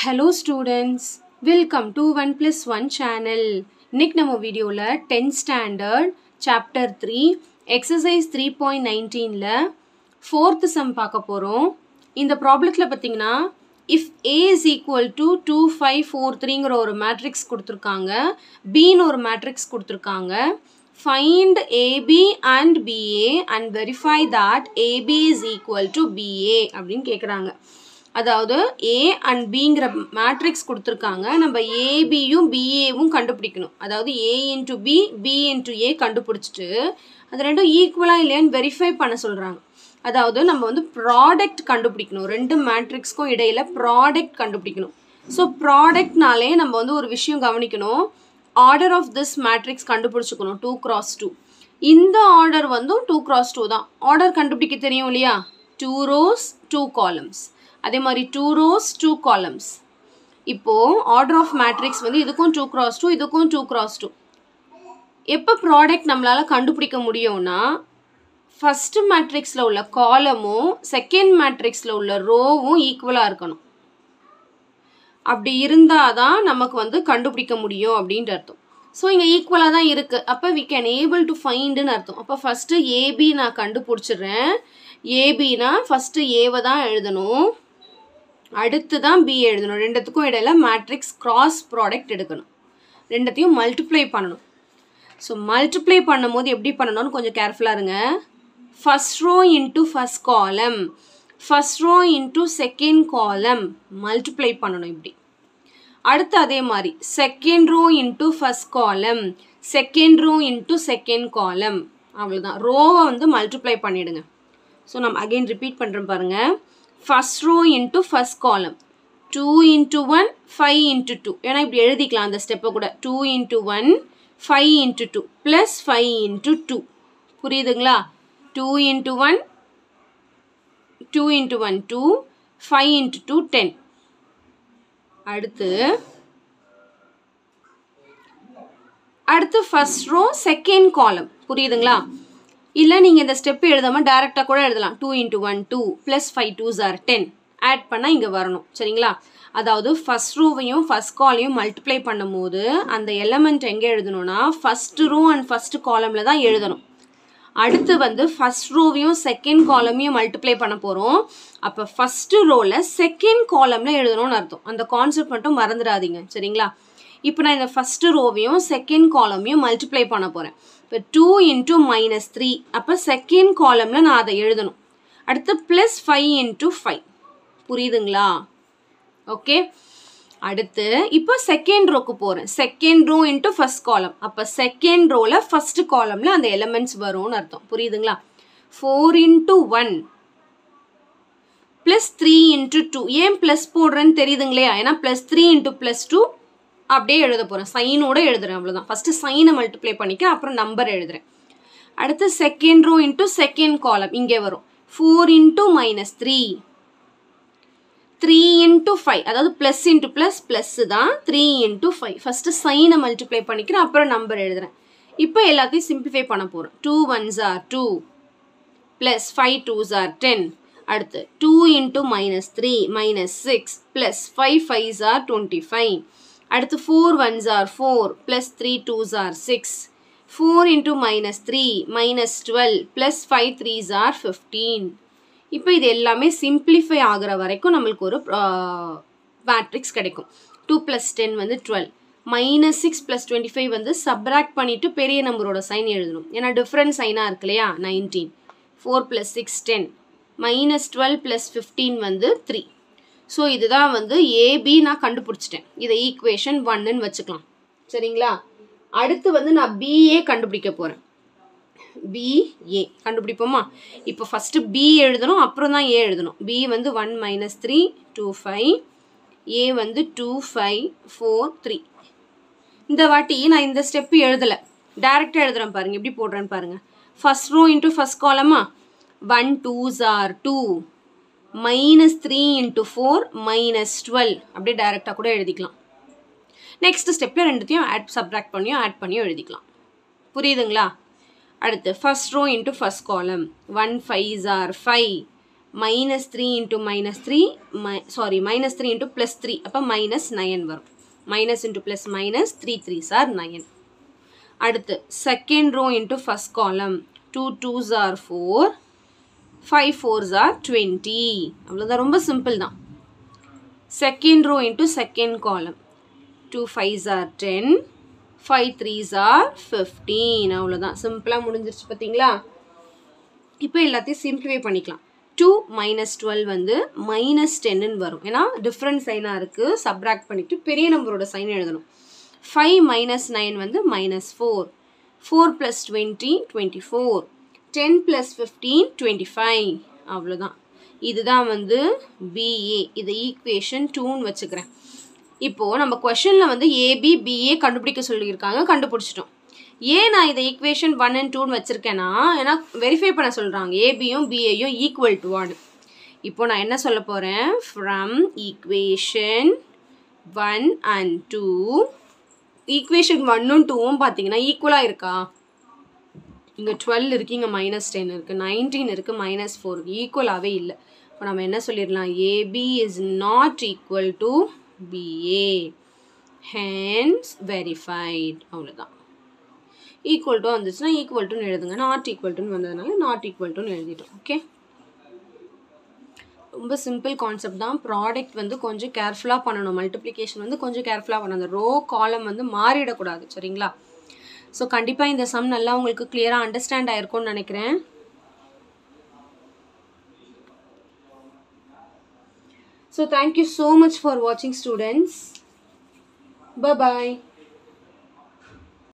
Hello students welcome to one plus one channel இன்னைக்கு நம்ம வீடியோவில் tenth standard chapter three exercise three point நைன்டீனில் fourth sum பார்க்க போகிறோம் இந்த ப்ராப்ளத்தில் பார்த்தீங்கன்னா if A is equal to two five four த்ரீங்கிற ஒரு மேட்ரிக்ஸ் கொடுத்துருக்காங்க பின்னு ஒரு மேட்ரிக்ஸ் கொடுத்துருக்காங்க. Find AB and BA and verify that AB is equal to BA அப்படின்னு கேட்குறாங்க அதாவது ஏ அண்ட் பிங்கிற மேட்ரிக்ஸ் கொடுத்துருக்காங்க. நம்ம ஏபியும் பிஏவும் கண்டுபிடிக்கணும். அதாவது A into B B into A கண்டுபிடிச்சிட்டு அது ரெண்டும் ஈக்குவலாக இல்லையான்னு வெரிஃபை பண்ண சொல்கிறாங்க அதாவது நம்ம வந்து ப்ராடக்ட் கண்டுபிடிக்கணும். ரெண்டு மேட்ரிக்ஸ்க்கும் இடையில் ப்ராடக்ட் கண்டுபிடிக்கணும். ஸோ ப்ராடக்ட்னாலே நம்ம வந்து ஒரு விஷயம் கவனிக்கணும். ஆர்டர் ஆஃப் திஸ் மேட்ரிக்ஸ் கண்டுபிடிச்சிக்கணும். டூ க்ராஸ் டூ இந்த ஆர்டர் வந்து டூ க்ராஸ் டூ தான். ஆர்டர் கண்டுபிடிக்க தெரியும் இல்லையா? டூ ரோஸ் டூ காலம்ஸ் அதே மாதிரி டூ ரோஸ் டூ காலம்ஸ் இப்போது ஆர்டர் ஆஃப் மேட்ரிக்ஸ் வந்து இதுக்கும் டூ கிராஸ் டூ இதுக்கும் டூ கிராஸ் டூ எப்போ ப்ராடக்ட் நம்மளால் கண்டுபிடிக்க முடியும்னா ஃபஸ்ட்டு மேட்ரிக்ஸில் உள்ள காலமும் செகண்ட் மேட்ரிக்ஸில் உள்ள ரோவும் ஈக்குவலாக இருக்கணும். அப்படி இருந்தால் தான் நமக்கு வந்து கண்டுபிடிக்க முடியும் அப்படின்ட்டு அர்த்தம். ஸோ இங்கே ஈக்குவலாக தான் இருக்குது அப்போ வி கேன் ஏபிள் டு ஃபைண்டுன்னு அர்த்தம். அப்போ ஃபஸ்ட்டு ஏபி நான் கண்டுபிடிச்சிடுறேன். ஏபினா ஃபஸ்ட்டு ஏவை தான் எழுதணும். அடுத்து தான் பி எழுதணும். ரெண்டுத்துக்கும் இடையில மேட்ரிக்ஸ் கிராஸ் ப்ராடக்ட் எடுக்கணும். ரெண்டத்தையும் மல்டிப்ளை பண்ணணும். ஸோ மல்டிப்ளை பண்ணும்போது எப்படி பண்ணணும்னு கொஞ்சம் கேர்ஃபுல்லாக இருங்க. First row into first column first row into second column multiply பண்ணணும் இப்படி. அடுத்து அதே மாதிரி. Second row into first column second row into second column அவ்வளோதான் ரோவை வந்து மல்டிப்ளை பண்ணிவிடுங்க ஸோ நம்ம அகெயின் ரிப்பீட் பண்ணுறோம் பாருங்கள் first row into first column two into one five into two ஏன்னா இப்படி எழுதிக்கலாம் அந்த ஸ்டெப்பை கூட. Two into one five into two plus five into two புரியுதுங்களா? Two into one two into one two five into two ten அடுத்து அடுத்து first row second column புரியுதுங்களா? இல்லை நீங்கள் இந்த ஸ்டெப் எழுதாமல் டேரெக்டாக கூட எழுதலாம். Two into one two plus five twos are ten add பண்ணால் இங்கே வரணும். சரிங்களா? அதாவது ஃபஸ்ட் ரூவையும் ஃபஸ்ட் காலையும் மல்டிப்ளை பண்ணும்போது அந்த எலமெண்ட் எங்கே எழுதணும்னா ஃபஸ்ட் ரூ அண்ட் ஃபஸ்ட் காலமில் தான் எழுதணும். அடுத்து வந்து ஃபஸ்ட் ரோவையும் செகண்ட் காலமையும் மல்டிப்ளை பண்ண போகிறோம் அப்போ ஃபஸ்ட்டு ரோவில் செகண்ட் காலமில் எழுதணும்னு அர்த்தம். அந்த கான்செப்ட் மட்டும் மறந்துடாதீங்க. சரிங்களா? இப்போ நான் இந்த ஃபஸ்ட்டு ரோவையும் செகண்ட் காலமையும் மல்டிப்ளை பண்ண போகிறேன் இப்போ டூ இன்ட்டு மைனஸ் த்ரீ அப்போ செகண்ட் காலமில் நான் அதை எழுதணும். அடுத்து ப்ளஸ் ஃபைவ் இன்ட்டு ஃபைவ் புரியுதுங்களா? ஓகே அடுத்து இப்போ செகண்ட் ரோக்கு போகிறேன் செகண்ட் ரோ இன்ட்டு ஃபஸ்ட் காலம் அப்போ செகண்ட் ரோவில் ஃபஸ்ட்டு காலமில் அந்த எலமெண்ட்ஸ் வரும்னு அர்த்தம். புரியுதுங்களா? Four into one plus three into two ஏன் ப்ளஸ் போடுறேன்னு தெரியுதுங்களே? ஏன்னா plus three into plus two அப்படியே எழுத போகிறேன் சைனோட எழுதுறேன் அவ்வளோதான் ஃபஸ்ட்டு சைனை மல்டிப்ளை பண்ணிக்க அப்புறம் நம்பர் எழுதுறேன். அடுத்து second row into second column இங்கே வரும். Four into minus three three into five அதாவது ப்ளஸ் இன்ட்டு ப்ளஸ் ப்ளஸ்ஸு தான் த்ரீ இன்ட்டு ஃபைவ் ஃபஸ்ட்டு சைனை மல்டிப்ளை பண்ணிக்கிறேன் அப்புறம் நம்பர் எழுதுறேன். இப்போ எல்லாத்தையும் சிம்பிளிஃபை பண்ண போகிறோம் two ones are two plus five twos are ten அடுத்து two into minus three minus six plus five fives are twenty five அடுத்து four ones are four plus three twos are six four into minus three minus twelve plus five threes are fifteen இப்போ இது எல்லாமே simplify ஆகிற வரைக்கும் நம்மளுக்கு ஒரு matrix கிடைக்கும். Two plus ten வந்து twelve minus six plus twenty five வந்து சப்ராக்ட் பண்ணிவிட்டு பெரிய நம்பரோட சைன் எழுதணும். ஏன்னா டிஃப்ரெண்ட் சைனாக இருக்கு இல்லையா? Nineteen four plus six ten minus twelve plus fifteen வந்து த்ரீ ஸோ இதுதான் வந்து ஏபி நான் கண்டுபிடிச்சிட்டேன். இதை ஈக்குவேஷன் ஒன்னுன்னு வச்சுக்கலாம். சரிங்களா? அடுத்து வந்து நான் பிஏ கண்டுபிடிக்க போகிறேன் பிஏ கண்டுபிடிப்போமா? இப்போ ஃபஸ்ட்டு பி எழுதணும் அப்புறம் தான் ஏ எழுதணும். பி வந்து one minus three two five A வந்து டூ ஃபைவ் ஃபோர் த்ரீ இந்த வாட்டி நான் இந்த ஸ்டெப்பு எழுதலை. டேரெக்டாக எழுதுகிறேன் பாருங்கள் எப்படி போடுறேன்னு பாருங்கள் ஃபஸ்ட் ரோ இன்ட்டு ஃபஸ்ட் காலமா one twos are two minus three into four minus twelve அப்படியே டேரெக்டாக கூட எழுதிக்கலாம். நெக்ஸ்ட் ஸ்டெப்பில் ரெண்டுத்தையும் ஆட் சப்ராக்ட் பண்ணியும் ஆட் பண்ணியும் எழுதிக்கலாம். புரியுதுங்களா? அடுத்து first row into first column one five are five minus three into minus three my sorry minus three into plus three அப்போ மைனஸ் நயன் வரும். Minus into plus minus three three sir nine அடுத்து second row into first column two twos are four five fours are twenty அவ்வளோதான் ரொம்ப simple தான். Second row into second column two fives are ten five threes are fifteen அவ்வளோதான் சிம்பிளாக முடிஞ்சிருச்சு பார்த்தீங்களா இப்போ எல்லாத்தையும் சிம்பிளிஃபை பண்ணிக்கலாம். டூ மைனஸ் டுவெல் வந்து மைனஸ் டென்னு வரும். ஏன்னா டிஃப்ரெண்ட் சைனாக இருக்குது சப்ராக்ட் பண்ணிவிட்டு பெரிய நம்பரோட சைன் எழுதணும். ஃபைவ் மைனஸ் நைன் வந்து minus four four plus twenty twenty four ten plus fifteen twenty five அவ்வளோதான் இதுதான் வந்து பிஏ இதை ஈக்குவேஷன் டூன்னு வச்சுக்கிறேன். இப்போது நம்ம கொஷனில் வந்து ஏபி பிஏ கண்டுபிடிக்க சொல்லியிருக்காங்க கண்டுபிடிச்சிட்டோம். ஏன் நான் இதை ஈக்குவேஷன் ஒன் அண்ட் டூன்னு வச்சுருக்கேன்னா ஏன்னா வெரிஃபை பண்ண சொல்கிறாங்க ஏபியும் பிஏயும் ஈக்குவல் டு ஒன் இப்போ நான் என்ன சொல்ல போகிறேன் from equation one and two equation ஒன்னும் டூவும் பார்த்தீங்கன்னா ஈக்குவலாக இருக்கா? இங்கே டுவெல் இருக்குது இங்கே மைனஸ் டென் இருக்குது நைன்டீன் இருக்குது மைனஸ் ஃபோர் ஈக்குவலாகவே இல்லை. இப்போ நம்ம என்ன சொல்லிடலாம்? AB is not equal to BA hence verified அவ்வளோதான் ஈக்குவல் டு வந்துச்சுன்னா ஈக்குவல் டுன்னு எழுதுங்க. நாட் ஈக்குவல் டுன்னு வந்ததுனால நாட் ஈக்குவல் டுன்னு எழுதிட்டோம். ஓகே ரொம்ப சிம்பிள் கான்செப்ட் தான். ப்ராடக்ட் வந்து கொஞ்சம் கேர்ஃபுல்லாக பண்ணணும். மல்டிப்ளிகேஷன் வந்து கொஞ்சம் கேர்ஃபுல்லாக பண்ணணும். அந்த ரோ காலம் வந்து மாறிடக்கூடாது. சரிங்களா? ஸோ கண்டிப்பாக இந்த சம் நல்லா உங்களுக்கு கிளியராக அண்டர்ஸ்டாண்ட் ஆயிருக்கும்னு நினைக்கிறேன். So thank you so much for watching students. Bye-bye.